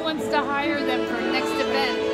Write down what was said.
wants to hire them for next event.